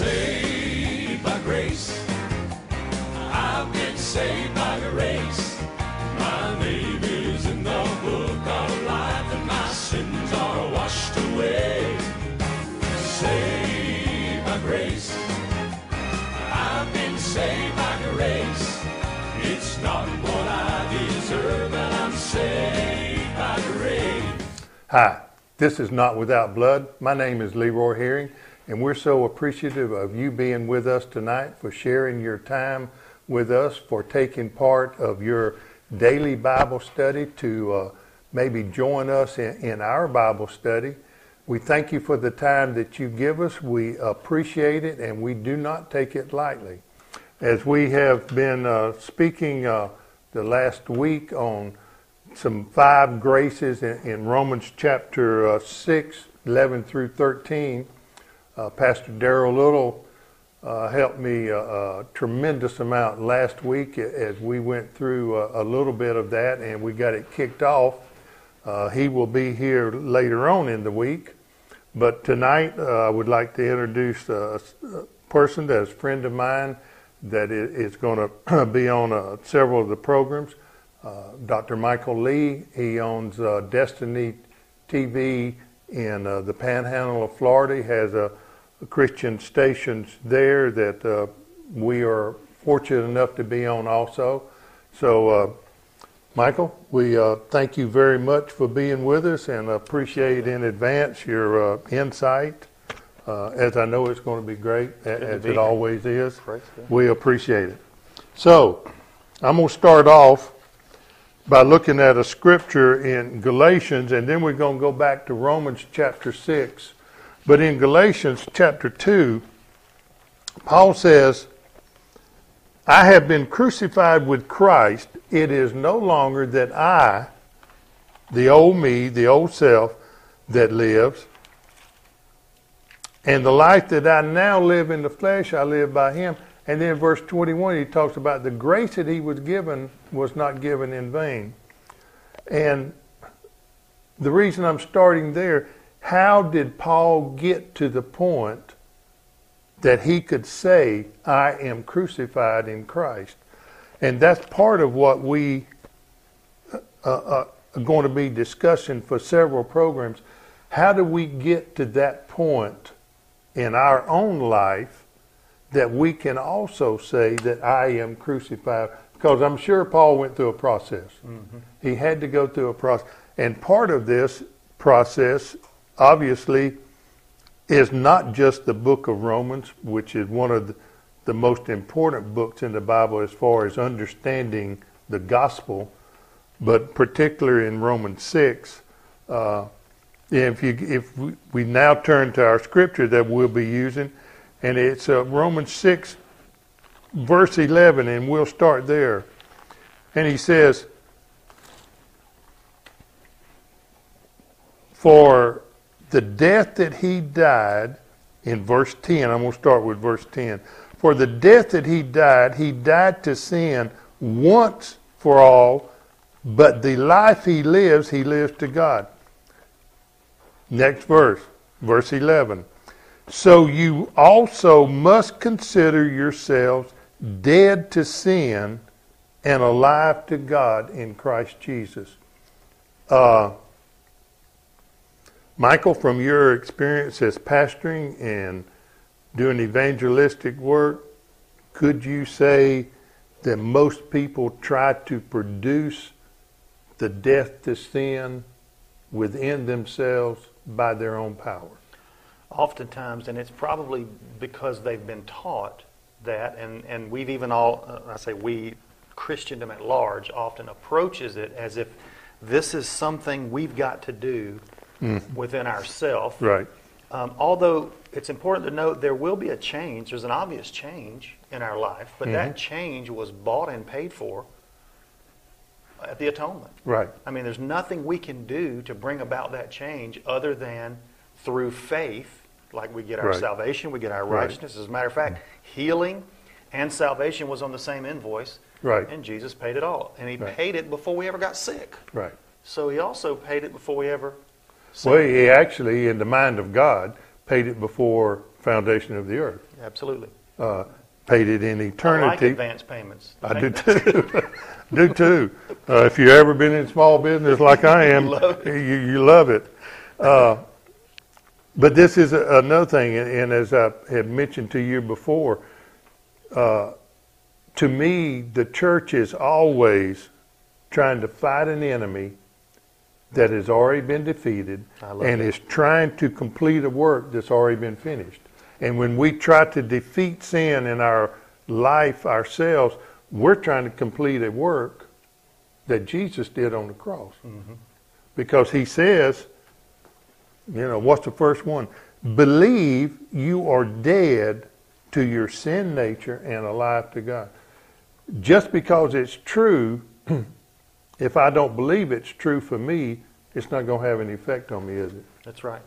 saved by grace. I've been saved by grace. My name is in the book of life, and my sins are washed away. Saved by grace. I've been saved by grace. It's not what I deserve, but I'm saved by grace. Hi, this is Not Without Blood. My name is Leroy Herring, and we're so appreciative of you being with us tonight, for sharing your time with us, for taking part of your daily Bible study to uh, maybe join us in, in our Bible study. We thank you for the time that you give us. We appreciate it, and we do not take it lightly. As we have been uh, speaking uh, the last week on some five graces in, in Romans chapter uh, 6, 11 through 13. Uh, Pastor Darrell Little uh, helped me a, a, tremendous amount last week as we went through a, a, little bit of that and we got it kicked off. Uh, he will be here later on in the week. But tonight uh, I would like to introduce a, a person that's a friend of mine that is going to be on uh, several of the programs. Uh, Dr. Michael Lee, he owns uh, Destiny TV in uh, the Panhandle of Florida. He has a, a Christian stations there that uh, we are fortunate enough to be on also. So, uh, Michael, we thank you very much for being with us and appreciate in advance your insight. as I know it's going to be great, as it always is. We appreciate it. So, I'm going to start off by looking at a scripture in Galatians, and then we're going to go back to Romans chapter 6. But in Galatians chapter 2, Paul says, I have been crucified with Christ. It is no longer that I, the old me, the old self, that lives. And the life that I now live in the flesh, I live by him. And then verse 21, he talks about the grace that he was given was not given in vain. And the reason I'm starting there, how did Paul get to the point that he could say, I am crucified in Christ? And that's part of what we uh, uh, are going to be discussing for several programs. How do we get to that point in our own life that we can also say that I am crucified. Because I'm sure Paul went through a process. Mm-hmm. He had to go through a process. And part of this process, obviously, is not just the book of Romans, which is one of the, the most important books in the Bible as far as understanding the gospel, but particularly in Romans 6. Uh, if, you, if we, we now turn to our scripture that we'll be using, and it's uh, Romans 6, verse 11, and we'll start there. And he says, For the death that he died, in verse 10, I'm going to start with verse 10. For the death that he died, he died to sin once for all, but the life he lives, he lives to God. Next verse, verse 11. So you also must consider yourselves dead to sin and alive to God in Christ Jesus. Uh, Michael, from your experience as pastoring and doing evangelistic work, could you say that most people try to produce the death to sin within themselves by their own power? Oftentimes, and it's probably because they've been taught that, and, and we've even all, uh, I say we, Christendom at large, often approaches it as if this is something we've got to do mm. within ourselves. Right. Um, although it's important to note there will be a change, there's an obvious change in our life, but mm-hmm. that change was bought and paid for at the atonement. Right. I mean, there's nothing we can do to bring about that change other than through faith like we get our right. salvation, we get our righteousness. Right. As a matter of fact, healing and salvation was on the same invoice. Right. And Jesus paid it all. And he right. paid it before we ever got sick. Right. So he also paid it before we ever sinned. Well, he actually, in the mind of God, paid it before foundation of the earth. Absolutely. Uh, paid it in I like eternity. advance payments. I do too. do too. Uh, if you've ever been in small business like I am, love you, you love it. Uh, but this is a, another thing, and, and as I had mentioned to you before, uh, to me, the church is always trying to fight an enemy that has already been defeated and that. is trying to complete a work that's already been finished. And when we try to defeat sin in our life ourselves, we're trying to complete a work that Jesus did on the cross. Mm-hmm. Because he says, you know, what's the first one? Believe you are dead to your sin nature and alive to God. Just because it's true, if I don't believe it's true for me, it's not going to have any effect on me, is it? That's right.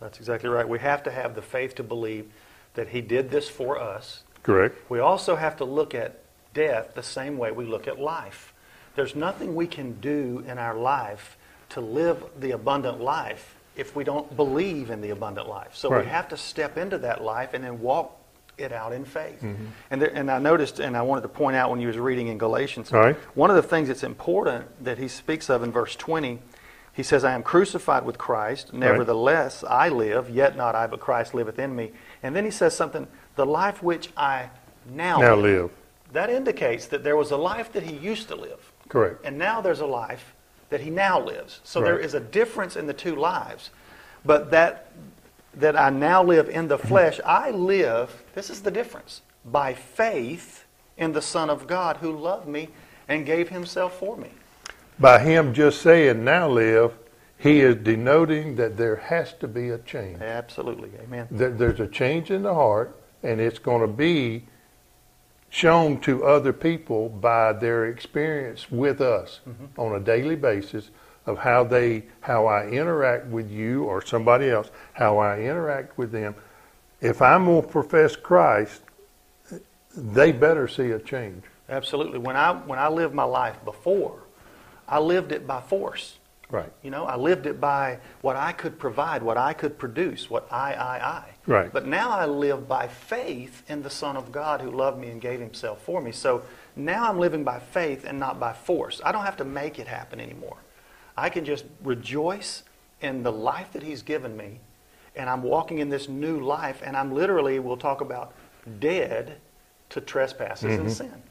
That's exactly right. We have to have the faith to believe that He did this for us. Correct. We also have to look at death the same way we look at life. There's nothing we can do in our life to live the abundant life if we don't believe in the abundant life. So Right. we have to step into that life and then walk it out in faith. Mm-hmm. And, there, and I noticed, and I wanted to point out when you was reading in Galatians, right. one of the things that's important that he speaks of in verse 20, he says, I am crucified with Christ, nevertheless I live, yet not I, but Christ liveth in me. And then he says something, the life which I now, Now live. That indicates that there was a life that he used to live, Correct. and now there's a life that he now lives. So there Right. is a difference in the two lives. But that that I now live in the flesh, mm-hmm. I live, this is the difference, by faith in the Son of God who loved me and gave himself for me. By him just saying, now live, he is denoting that there has to be a change. Absolutely. Amen. There- There's a change in the heart, and it's going to be shown to other people by their experience with us mm-hmm. on a daily basis of how they how I interact with you or somebody else, how I interact with them. If I'm going to profess Christ, they better see a change. Absolutely. When I when I lived my life before, I lived it by force. Right. You know, I lived it by what I could provide, what I could produce, what I, I, I. Right. But now I live by faith in the Son of God who loved me and gave himself for me. So now I'm living by faith and not by force. I don't have to make it happen anymore. I can just rejoice in the life that he's given me, and I'm walking in this new life, and I'm literally, we'll talk about, dead to trespasses and mm-hmm. sin.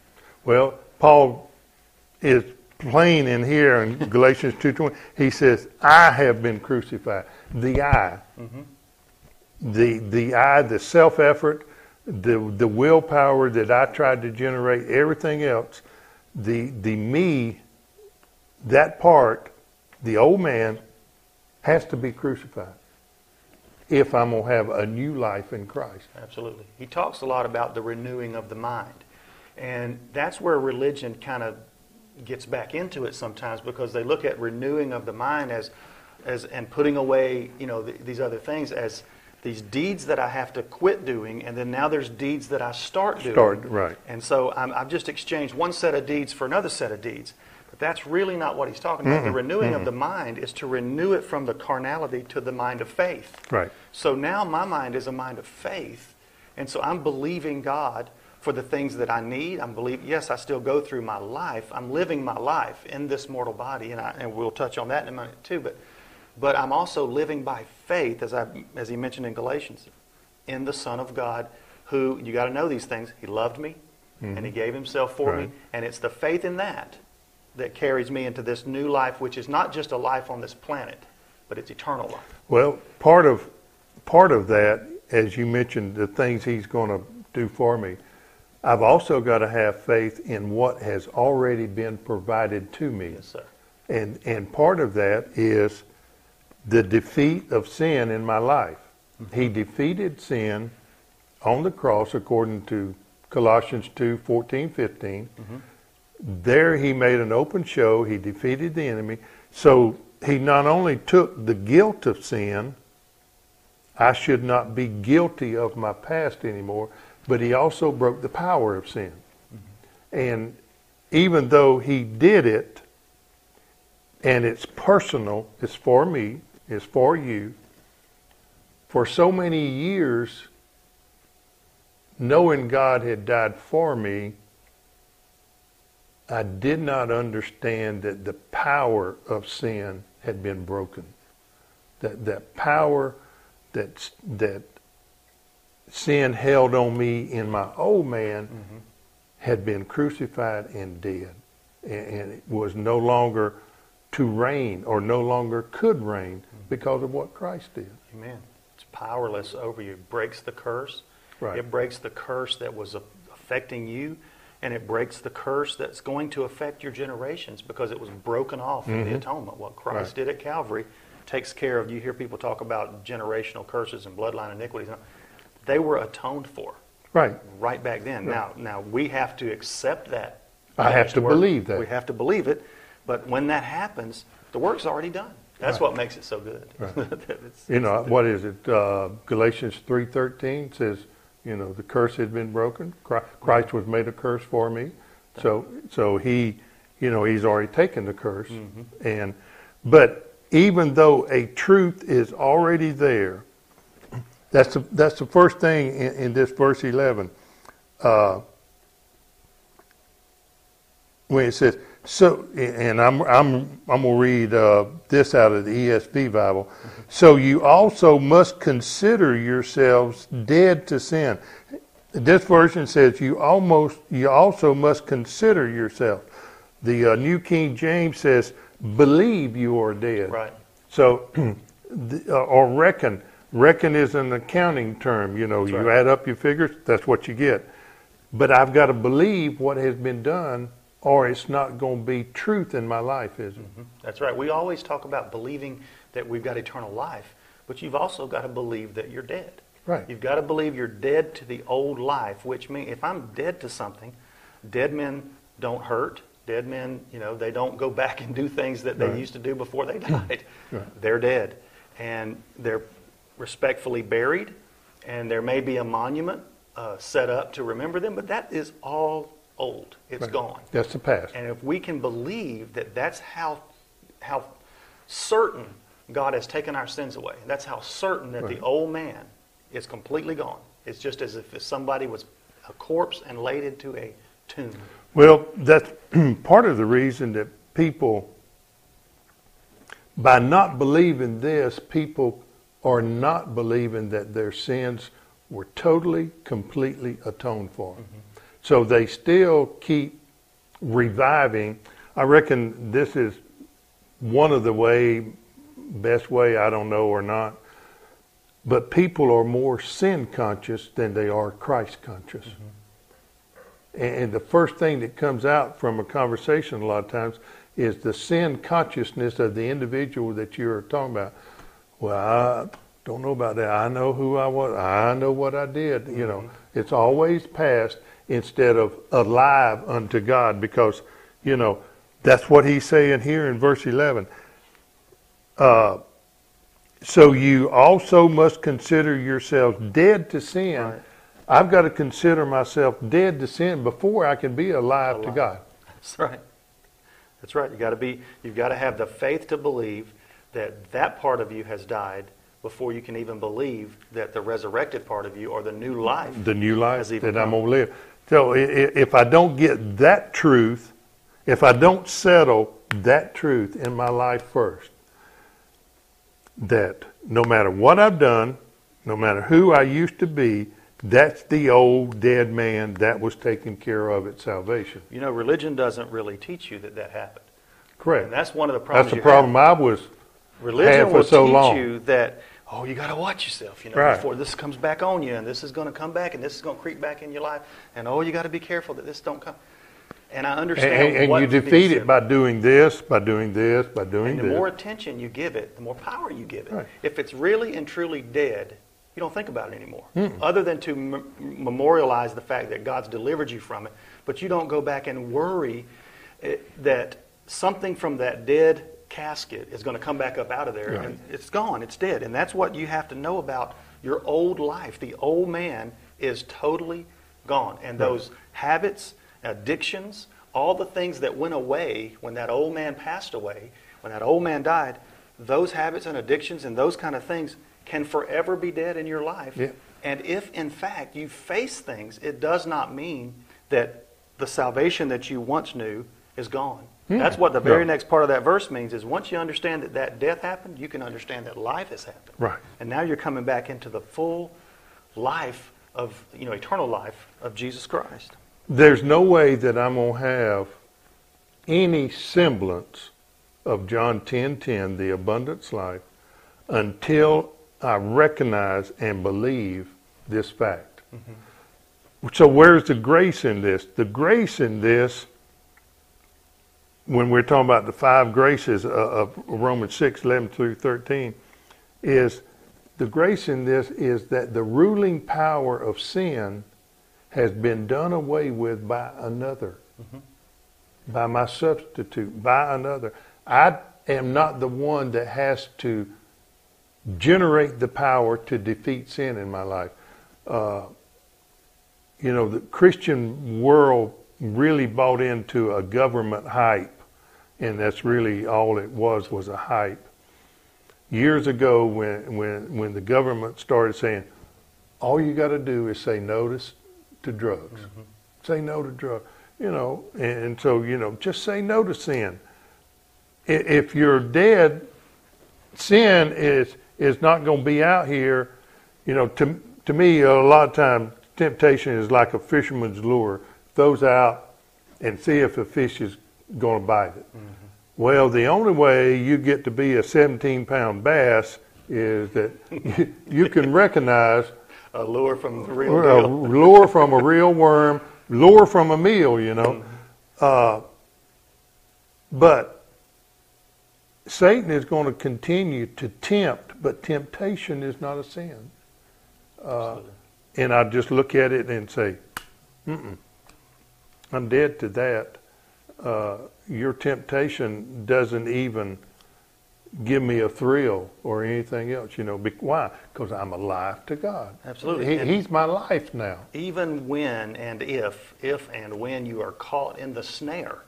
Well, Paul is plain in here in Galatians 2.20. He says, I have been crucified. The I. Mm-hmm. The, the I, the self-effort, the, the willpower that I tried to generate, everything else, the, the me, that part, the old man, has to be crucified if I'm going to have a new life in Christ. Absolutely. He talks a lot about the renewing of the mind. And that's where religion kind of gets back into it sometimes because they look at renewing of the mind as, as and putting away, you know, th- these other things as these deeds that I have to quit doing, and then now there's deeds that I start doing. Start, right. And so I'm, I've just exchanged one set of deeds for another set of deeds. But that's really not what he's talking about. The mm-hmm. renewing of mm-hmm. the mind is to renew it from the carnality to the mind of faith. Right. So now my mind is a mind of faith. And so I'm believing God for the things that I need. I'm believing, yes, I still go through my life. I'm living my life in this mortal body, and, I, and we'll touch on that in a minute too. But, but I'm also living by faith, as, I, as he mentioned in Galatians, in the Son of God, who, you got to know these things. He loved me, and he mm-hmm. gave himself for Right. me. And it's the faith in that that carries me into this new life, which is not just a life on this planet, but it's eternal life. Well, part of part of that, as you mentioned, the things he's going to do for me, I've also got to have faith in what has already been provided to me. Yes, sir. And and part of that is the defeat of sin in my life. Mm-hmm. He defeated sin on the cross according to Colossians 2, 14, 15. Mm-hmm. There he made an open show. He defeated the enemy. So he not only took the guilt of sin, I should not be guilty of my past anymore, but he also broke the power of sin. And even though he did it, and it's personal, it's for me, it's for you, for so many years, knowing God had died for me, I did not understand that the power of sin had been broken. That that power that that sin held on me in my old man mm-hmm. had been crucified and dead, and, and, it was no longer to reign or no longer could reign mm-hmm. because of what Christ did. Amen. It's powerless over you. It breaks the curse. Right. It breaks the curse that was affecting you and it breaks the curse that's going to affect your generations because it was broken off in mm-hmm. the atonement. What Christ right. did at Calvary takes care of. You hear people talk about generational curses and bloodline iniquities. They were atoned for. Right. Right back then. Right. Now, now we have to accept that. I have to believe that. We have to believe it. But when that happens, the work's already done. That's right. what makes it so good. Right. you know what is it? Uh, Galatians three thirteen says you know, the curse had been broken. Christ was made a curse for me. So, so he, you know, he's already taken the curse. Mm-hmm. And, but even though a truth is already there, that's the, that's the first thing in, in this verse 11. Uh, when it says, so, and I'm I'm I'm gonna read uh, this out of the ESV Bible. So you also must consider yourselves dead to sin. This version says you almost you also must consider yourself. The uh, New King James says believe you are dead. Right. So, the, uh, or reckon. Reckon is an accounting term. You know, that's you right. add up your figures. That's what you get. But I've got to believe what has been done or it's not going to be truth in my life, is it? Mm-hmm. That's right. We always talk about believing that we've got eternal life, but you've also got to believe that you're dead. Right. You've got to believe you're dead to the old life, which means if I'm dead to something, dead men don't hurt. Dead men, you know, they don't go back and do things that they right. used to do before they died. right. They're dead. And they're respectfully buried, and there may be a monument uh, set up to remember them, but that is all old. It's right. gone. That's the past. And if we can believe that that's how, how certain God has taken our sins away, that's how certain that right. the old man is completely gone. It's just as if somebody was a corpse and laid into a tomb. Well, that's part of the reason that people, by not believing this, people are not believing that their sins were totally, completely atoned for. Mm-hmm. So they still keep reviving. I reckon this is one of the way, best way, I don't know or not, but people are more sin conscious than they are Christ conscious. Mm-hmm. And the first thing that comes out from a conversation a lot of times is the sin consciousness of the individual that you're talking about. Well, I don't know about that. I know who I was. I know what I did. You know, mm-hmm. it's always past instead of alive unto God because, you know, that's what he's saying here in verse 11. Uh, so you also must consider yourselves dead to sin. Right. I've got to consider myself dead to sin before I can be alive, alive. to God. That's right. That's right. You got to be. You've got to have the faith to believe that that part of you has died before you can even believe that the resurrected part of you or the new life, the new life that come. I'm gonna live. So if I don't get that truth, if I don't settle that truth in my life first, that no matter what I've done, no matter who I used to be, that's the old dead man that was taken care of at salvation. You know, religion doesn't really teach you that that happened. Correct. And that's one of the problems. That's the problem have. I was. Religion will so teach long. you that oh, you got to watch yourself, you know, right. before this comes back on you, and this is going to come back, and this is going to creep back in your life, and oh, you got to be careful that this don't come. And I understand. And, and you defeat it by doing this, by doing this, by doing and the this. The more attention you give it, the more power you give it. Right. If it's really and truly dead, you don't think about it anymore, mm other than to m- memorialize the fact that God's delivered you from it. But you don't go back and worry it, eh, that something from that dead casket is going to come back up out of there right. and it's gone, it's dead. And that's what you have to know about your old life. The old man is totally gone. And right. those habits, addictions, all the things that went away when that old man passed away, when that old man died, those habits and addictions and those kind of things can forever be dead in your life. Yeah. And if, in fact, you face things, it does not mean that the salvation that you once knew is gone. Hmm. That's what the very No. next part of that verse means is once you understand that that death happened, you can understand that life has happened. Right. And now you're coming back into the full life of, you know, eternal life of Jesus Christ. There's no way that I'm going to have any semblance of John 10:10, the abundance life, until I recognize and believe this fact. Mm-hmm. So where's the grace in this? The grace in this, when we're talking about the five graces of- of Romans 6, 11 through 13, is the grace in this is that the ruling power of sin has been done away with by another, by my substitute, by another. I am not the one that has to generate the power to defeat sin in my life. Uh, you know, the Christian world really bought into a government hype, and that's really all it was was a hype. Years ago, when when when the government started saying, all you got to do is say no to, to drugs, mm-hmm. say no to drugs, you know, and, and so you know, just say no to sin. If you're dead, sin is is not going to be out here. You know, to to me, a lot of times temptation is like a fisherman's lure. Throws out and see if a fish is going to bite it. Well, the only way you get to be a 17 pound bass is that you, you can recognize A lure from the real a deal. lure from a real worm, lure from a meal, you know. Uh, but Satan is going to continue to tempt, but temptation is not a sin. Uh, and I just look at it and say, Mm-mm, I'm dead to that. Uh, your temptation doesn't even give me a thrill or anything else, you know. Be- why? Because I'm alive to God. Absolutely. He, he's my life now. even when and if, if and when you are caught in the snare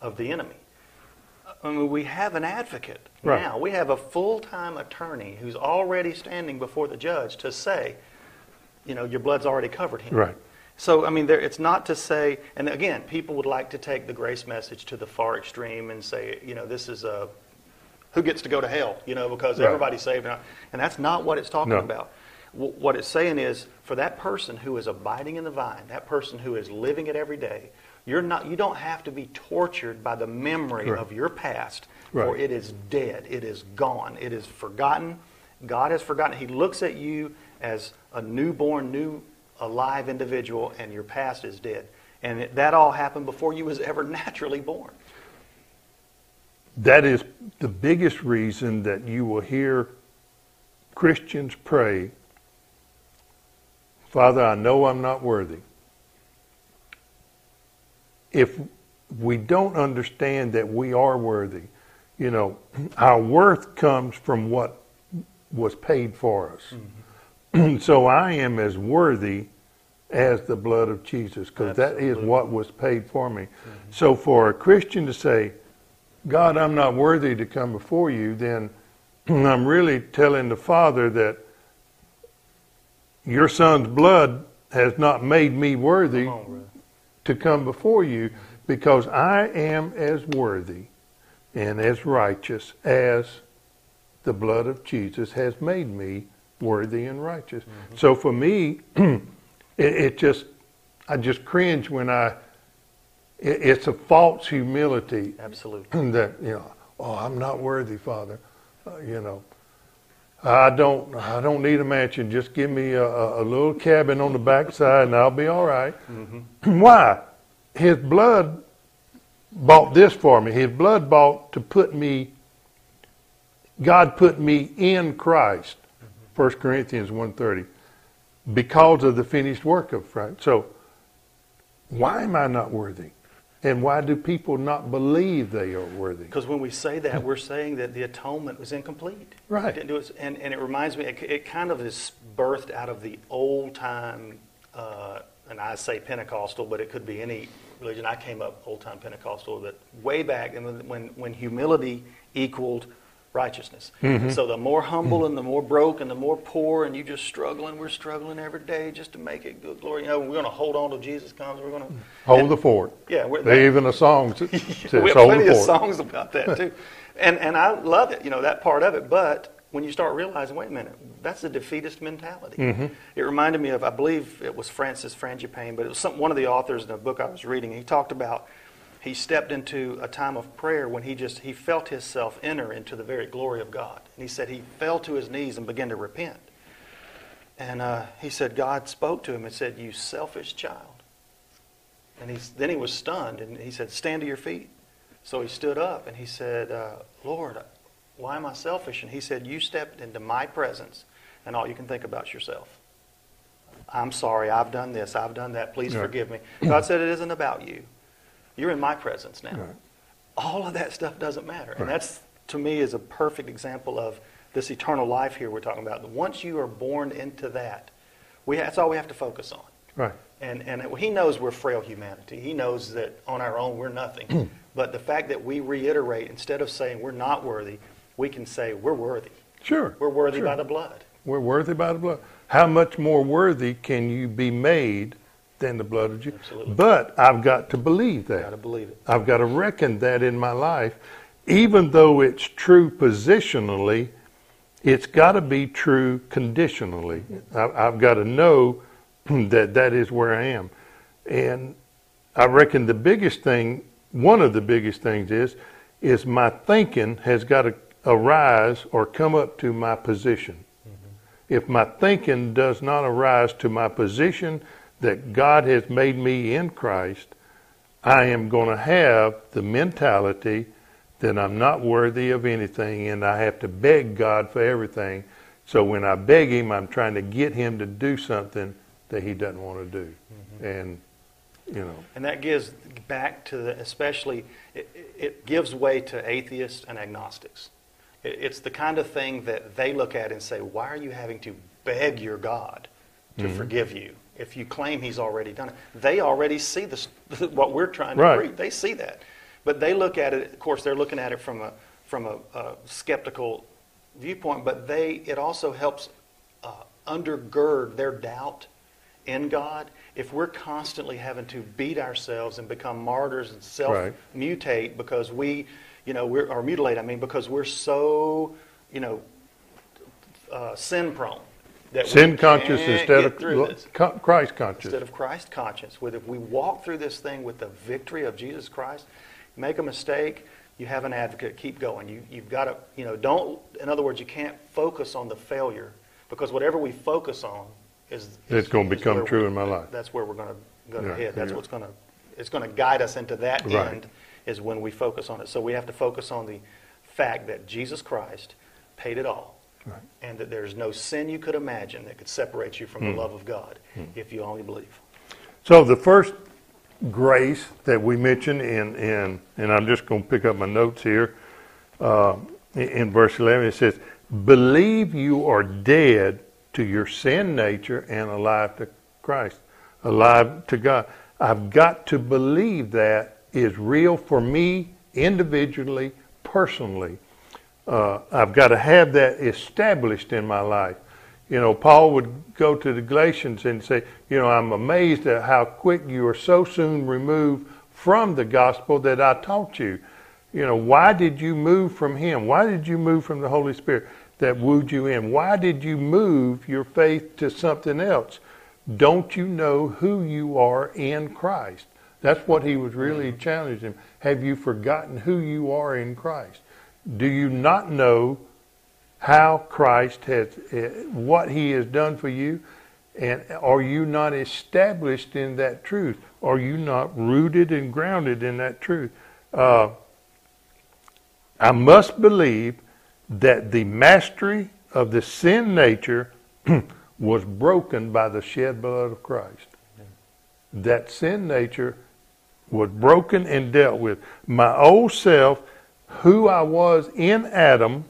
of the enemy. I mean, we have an advocate Right. now. We have a full-time attorney who's already standing before the judge to say, you know, your blood's already covered him. Right. So, I mean, there, it's not to say, and again, people would like to take the grace message to the far extreme and say, you know, this is a, who gets to go to hell, you know, because Right. everybody's saved. And and that's not what it's talking No. about. Wh- What it's saying is, for that person who is abiding in the vine, that person who is living it every day, you're not, you don't have to be tortured by the memory Right. of your past, Right. for it is dead, it is gone, it is forgotten. God has forgotten. He looks at you as a newborn, new, alive individual, and your past is dead. And that all happened before you was ever naturally born. That is the biggest reason that you will hear Christians pray, Father, I know I'm not worthy. If we don't understand that we are worthy, you know, our worth comes from what was paid for us. Mm-hmm. so I am as worthy as the blood of Jesus because that is what was paid for me. So for a Christian to say, God, I'm not worthy to come before you, then I'm really telling the Father that your son's blood has not made me worthy Come on, to come before you because I am as worthy and as righteous as the blood of Jesus has made me worthy and righteous. So for me, it, it just, I just cringe when I, it, it's a false humility Absolutely. that you know, oh, I'm not worthy, Father. Uh, you know, I don't, I don't need a mansion. Just give me a, a a little cabin on the backside, and I'll be all right. Why? His blood bought this for me. His blood bought to put me. God put me in Christ. 1 Corinthians 1.30. Because of the finished work of Christ. So, why am I not worthy? And why do people not believe they are worthy? Because when we say that, we're saying that the atonement was incomplete. Right. It didn't do it, and, and it reminds me, it, it kind of is birthed out of the old time, uh, and I say Pentecostal, but it could be any religion. I came up old time Pentecostal that way back, when, when, when humility equaled righteousness. So the more humble and the more broke and the more poor and you just struggling, we're struggling every day just to make it good glory. You know, we're going to hold on till Jesus comes. We're going to Hold the fort. Yeah, we're- There's even a song that says we have plenty of songs about that too, and and I love it. You know that part of it. But when you start realizing, wait a minute, that's a defeatist mentality. Mm-hmm. It reminded me of, I believe it was Francis Frangipane, but it was some, one of the authors in a book I was reading. He talked about he stepped into a time of prayer when he just he felt himself enter into the very glory of God, and he said he fell to his knees and began to repent. And uh, he said God spoke to him and said, "You selfish child." And he's, then he was stunned, and he said, "Stand to your feet." So he stood up and he said, uh, "Lord, why am I selfish?" And he said, "You stepped into my presence, and all you can think about is yourself. I'm sorry, I've done this, I've done that. Please Right. forgive me." God said, "It isn't about you. You're in my presence now. Right. All of that stuff doesn't matter." And that's to me is a perfect example of this eternal life here we're talking about. Once you are born into that, we, that's all we have to focus on. Right. And, and he knows we're frail humanity. He knows that on our own we're nothing. Hmm. but the fact that we reiterate, instead of saying we're not worthy, we can say we're worthy. Sure. We're worthy sure. by the blood. We're worthy by the blood. How much more worthy can you be made than the blood of Jesus? Absolutely. But I've got to believe that. Got to believe it. I've got to reckon that in my life, even though it's true positionally, it's got to be true conditionally. I, I've got to know that that is where I am, and I reckon the biggest thing, one of the biggest things is, is my thinking has got to arise or come up to my position. Mm-hmm. If my thinking does not arise to my position that God has made me in Christ, I am going to have the mentality that I'm not worthy of anything and I have to beg God for everything. So when I beg Him, I'm trying to get Him to do something that He doesn't want to do. Mm-hmm. And, you know, And that gives back to the, especially, it, it gives way to atheists and agnostics. It, it's the kind of thing that they look at and say, why are you having to beg your God to mm-hmm. forgive you if you claim He's already done it? They already see this, what we're trying to Right. preach. They see that. But they look at it, of course, they're looking at it from a, from a, a skeptical viewpoint, but they, it also helps uh, undergird their doubt in God, if we're constantly having to beat ourselves and become martyrs and self mutate because we, you know, we're, or mutilate, I mean, because we're so, you know, uh, sin prone. That sin conscious instead of co- Christ conscious. Instead of Christ conscious, with if we walk through this thing with the victory of Jesus Christ, make a mistake, you have an advocate. Keep going. You, you've got to, you know, don't. In other words, you can't focus on the failure because whatever we focus on is. is It's gonna become true in my life. That's where we're going to go Yeah, head. That's yeah. what's going to. It's going to guide us into that Right. end. Is when we focus on it. So we have to focus on the fact that Jesus Christ paid it all. Right. And that there's no sin you could imagine that could separate you from Hmm. the love of God if you only believe. So the first grace that we mentioned in, in and I'm just going to pick up my notes here, uh, in, in verse 11, it says, Believe you are dead to your sin nature and alive to Christ, alive to God. I've got to believe that is real for me individually, personally. Uh, I've got to have that established in my life. You know, Paul would go to the Galatians and say, you know, I'm amazed at how quick you are so soon removed from the gospel that I taught you. You know, why did you move from him? Why did you move from the Holy Spirit that wooed you in? Why did you move your faith to something else? Don't you know who you are in Christ? That's what he was really challenging him. Have you forgotten who you are in Christ? Do you not know how Christ has, eh, what He has done for you? And are you not established in that truth? Are you not rooted and grounded in that truth? Uh, I must believe that the mastery of the sin nature was broken by the shed blood of Christ. That sin nature was broken and dealt with. My old self, who I was in Adam,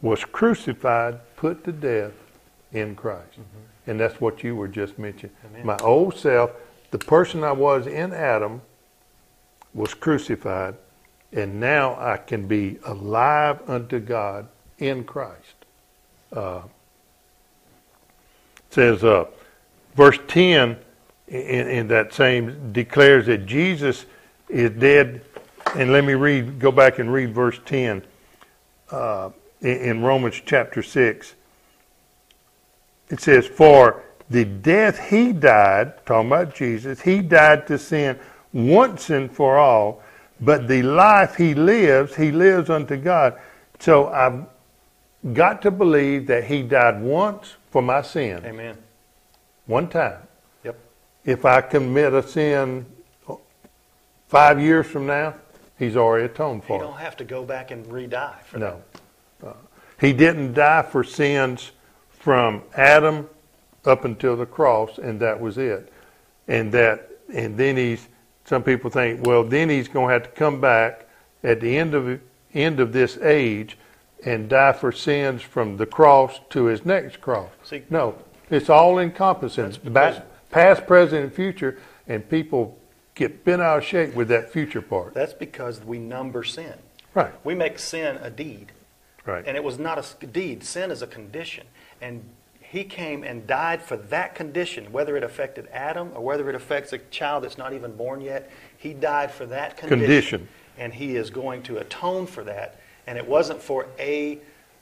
was crucified, put to death in Christ. And that's what you were just mentioning. Amen. My old self, the person I was in Adam, was crucified, and now I can be alive unto God in Christ. Uh, says, uh, verse 10 in, in, that same declares that Jesus is dead. And let me read, go back and read verse 10 uh, in, in Romans chapter 6. It says, For the death he died, talking about Jesus, he died to sin once and for all, but the life he lives, he lives unto God. So I've got to believe that he died once for my sin. Amen. One time. Yep. If I commit a sin five years from now, he's already atoned for You don't have to go back and re-die for. No. Uh, he didn't die for sins from Adam up until the cross, and that was it. And that, and then he's. Some people think, well, then he's going to have to come back at the end of end of this age and die for sins from the cross to his next cross. See, no, it's all encompassing, back, past, present, and future, and people get bent out of shape with that future part. That's because we number sin. Right. We make sin a deed. Right. And it was not a deed. Sin is a condition. And he came and died for that condition, whether it affected Adam or whether it affects a child that's not even born yet. He died for that condition. condition. And he is going to atone for that. And it wasn't for a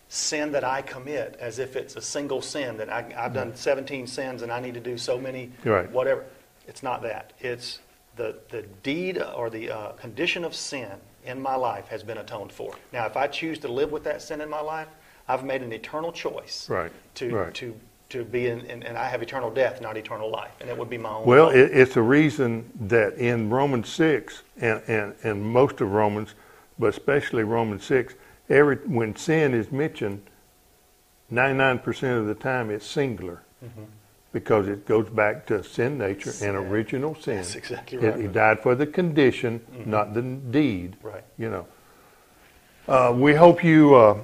sin that I commit, as if it's a single sin that I, have done 17 sins and I need to do so many, right. whatever. It's not that. It's the, the deed or the uh, condition of sin in my life has been atoned for. Now, if I choose to live with that sin in my life, I've made an eternal choice right. to right. to to be in, in, and I have eternal death, not eternal life, and it would be my own. Well, it, it's a reason that in Romans six and, and and most of Romans, but especially Romans six, every when sin is mentioned, ninety nine percent of the time it's singular. Mm-hmm. Because it goes back to sin nature sin. and original sin. That's exactly right. It, he died for the condition, mm-hmm. not the deed. Right. You know. Uh, we hope you uh,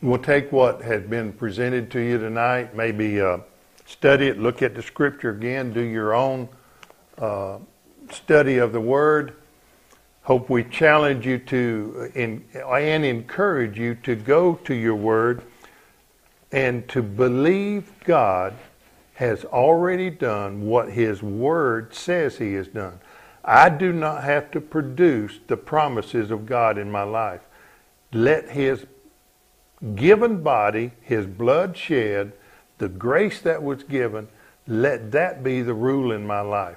We'll take what has been presented to you tonight, maybe uh, study it, look at the scripture again, do your own uh, study of the Word. Hope we challenge you to in, and encourage you to go to your Word and to believe God has already done what His Word says He has done. I do not have to produce the promises of God in my life. Let His given body, his blood shed, the grace that was given, let that be the rule in my life.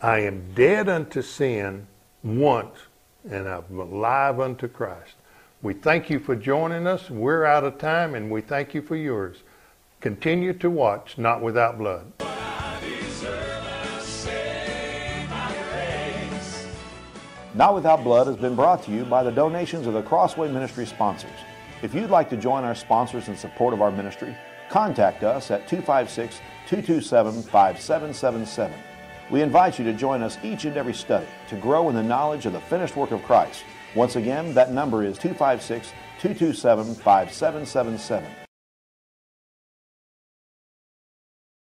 I am dead unto sin once, and I'm alive unto Christ. We thank you for joining us. We're out of time, and we thank you for yours. Continue to watch Not Without Blood. Not Without Blood has been brought to you by the donations of the Crossway Ministry sponsors. If you'd like to join our sponsors in support of our ministry, contact us at 256 227 5777. We invite you to join us each and every study to grow in the knowledge of the finished work of Christ. Once again, that number is 256 227 5777.